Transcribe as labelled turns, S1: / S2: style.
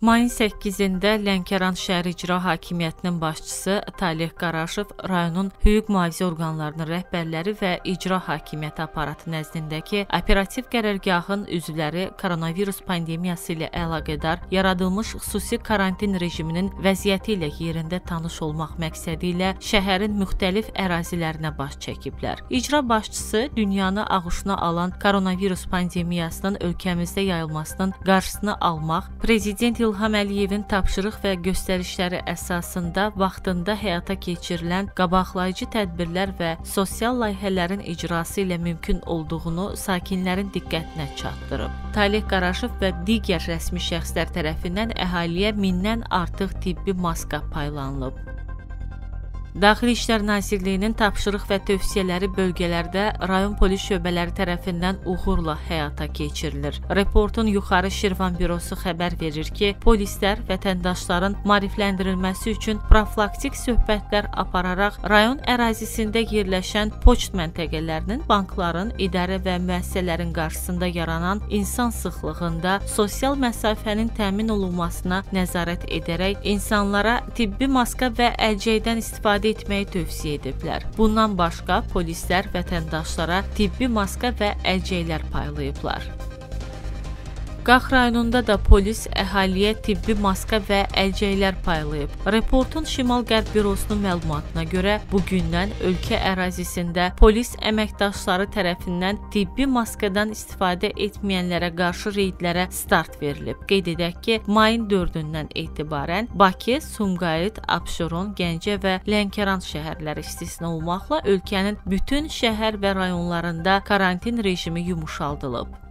S1: Mayın 8-də Lənkəran şəhər icra hakimiyyətinin başçısı Talih Qaraşov rayonun hüquq mühafizə orqanlarının rəhbərləri və icra hakimiyyəti aparatı nəzdindəki operativ qərargahın üzvləri koronavirus pandemiyası ilə əlaqədar yaradılmış xüsusi karantin rejiminin vəziyyəti ilə yerində tanış olmaq məqsədi ilə şəhərin müxtəlif ərazilərinə baş çəkiblər. İcra başçısı dünyanı ağuşuna alan koronavirus pandemiyasının ölkəmizdə yayılmasının qarşısını almaq, prezident İlham Əliyevin tapşırıq və göstərişləri əsasında vaxtında həyata keçirilən qabaqlayıcı tədbirlər və sosial layihələrin icrası ilə mümkün olduğunu sakinlərin diqqətinə çatdırıb. Talih Qaraşov və digər rəsmi şəxslər tərəfindən əhaliyə mindən artıq tibbi maska paylanılıb. Daxili İşlər Nazirliyinin tapşırıq və tövsiyələri bölgələrdə rayon polis şöbələri tərəfindən uğurla həyata keçirilir. Reportun Yuxarı Şirvan bürosu xəbər verir ki, polislər vətəndaşların maarifləndirilməsi üçün profilaktik söhbətlər apararaq rayon ərazisində yerləşən poçt məntəqələrinin, bankların, idarə və müəssisələrin qarşısında yaranan insan sıxlığında sosial məsafənin təmin olunmasına nəzarət edərək insanlara tibbi maska və əlcəkdən istifadə istifadə etməyi tövsiyə ediblər. Bundan başqa polislər vətəndaşlara tibbi maska və əlcəklər paylayıblar. Qax rayonunda da polis əhaliyə tibbi maska və əlcəklər paylayıb. Reportun Şimal-Qərb bürosunun məlumatına görə bu gündən ölkə ərazisində polis əməkdaşları tərəfindən tibbi maskadan istifadə etməyənlərə qarşı reydlərə start verilib. Qeyd edək ki, mayın 4-dən etibarən Bakı, Sumqayıt, Abşeron, Gəncə və Lənkəran şəhərləri istisna olmaqla ölkənin bütün şəhər və rayonlarında karantin rejimi yumşaldılıb.